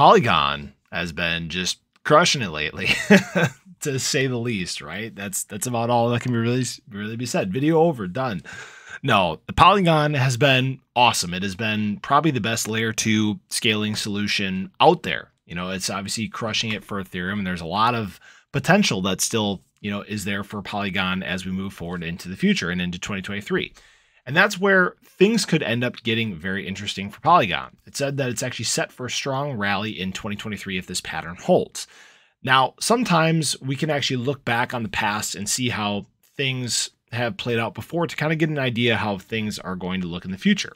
Polygon has been just crushing it lately, to say the least, right? That's that's about all that can be really really be said. Video over, done. No, the Polygon has been awesome. It has been probably the best layer two scaling solution out there. You know, it's obviously crushing it for Ethereum, and there's a lot of potential that still, you know, is there for Polygon as we move forward into the future and into 2023. And that's where things could end up getting very interesting for Polygon. It said that it's actually set for a strong rally in 2023 if this pattern holds. Now, sometimes we can actually look back on the past and see how things have played out before to kind of get an idea how things are going to look in the future.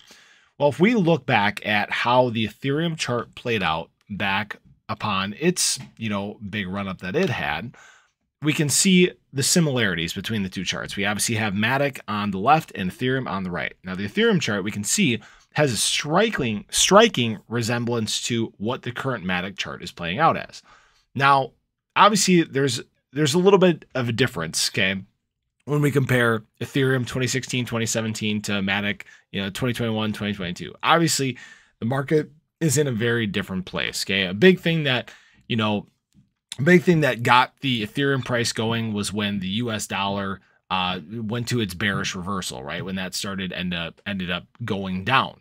Well, if we look back at how the Ethereum chart played out back upon its, you know, big run up that it had, we can see the similarities between the two charts. We obviously have Matic on the left and Ethereum on the right. Now, the Ethereum chart we can see has a striking striking resemblance to what the current Matic chart is playing out as. Now, obviously there's there's a little bit of a difference, okay? When we compare Ethereum 2016, 2017 to Matic, you know, 2021, 2022. Obviously, the market is in a very different place, okay? A big thing that, you know, big thing that got the Ethereum price going was when the US dollar uh, went to its bearish reversal, right? When that started end up ended up going down.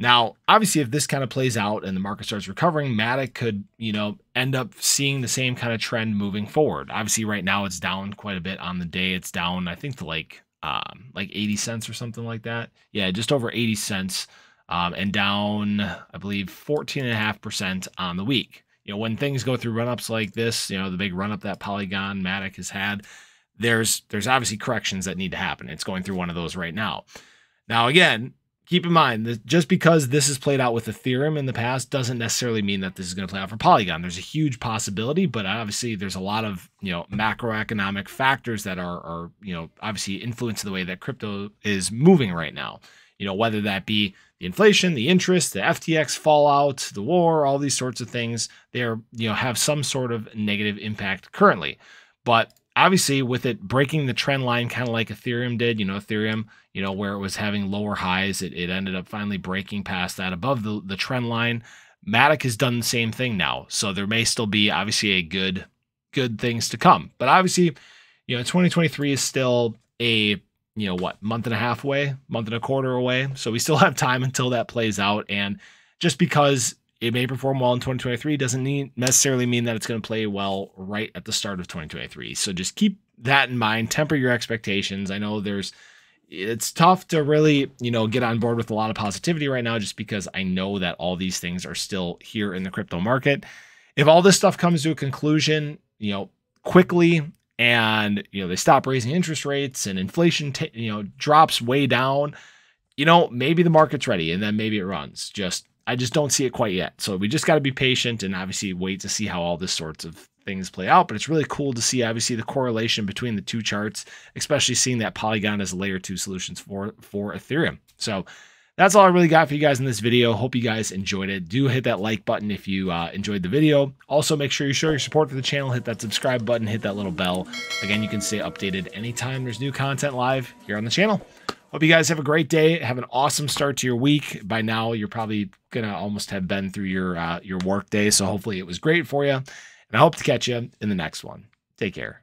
Now, obviously, if this kind of plays out and the market starts recovering, Matic could, you know, end up seeing the same kind of trend moving forward. Obviously, right now it's down quite a bit on the day. It's down, I think, to like um, like 80 cents or something like that. Yeah, just over 80 cents, um, and down, I believe, 14.5% on the week you know, when things go through run-ups like this, you know, the big run-up that Polygon Matic has had, there's there's obviously corrections that need to happen. It's going through one of those right now. Now, again, keep in mind that just because this has played out with Ethereum in the past doesn't necessarily mean that this is going to play out for Polygon. There's a huge possibility, but obviously there's a lot of you know macroeconomic factors that are are you know obviously influence the way that crypto is moving right now. You know whether that be the inflation, the interest, the FTX fallout, the war, all these sorts of things, they're, you know, have some sort of negative impact currently. But obviously with it breaking the trend line kind of like Ethereum did, you know, Ethereum, you know, where it was having lower highs, it, it ended up finally breaking past that above the, the trend line. Matic has done the same thing now. So there may still be obviously a good, good things to come. But obviously, you know, 2023 is still a you know what month and a half away month and a quarter away. So we still have time until that plays out. And just because it may perform well in 2023 doesn't need, necessarily mean that it's going to play well right at the start of 2023 so just keep that in mind. Temper your expectations. I know there's it's tough to really you know get on board with a lot of positivity right now just because i know that all these things are still here in the crypto market. If all this stuff comes to a conclusion you know quickly and you know they stop raising interest rates and inflation t- you know drops way down you know maybe the market's ready and then maybe it runs. Just i just don't see it quite yet. So we just got to be patient and obviously wait to see how all this sorts of things play out but it's really cool to see obviously the correlation between the two charts especially seeing that polygon as layer 2 solutions for for ethereum. So that's all I really got for you guys in this video. Hope you guys enjoyed it. Do hit that like button if you uh, enjoyed the video. Also, make sure you show your support for the channel. Hit that subscribe button. Hit that little bell. Again, you can stay updated anytime there's new content live here on the channel. Hope you guys have a great day. Have an awesome start to your week. By now, you're probably gonna almost have been through your uh, your work day. So hopefully, it was great for you. And I hope to catch you in the next one. Take care.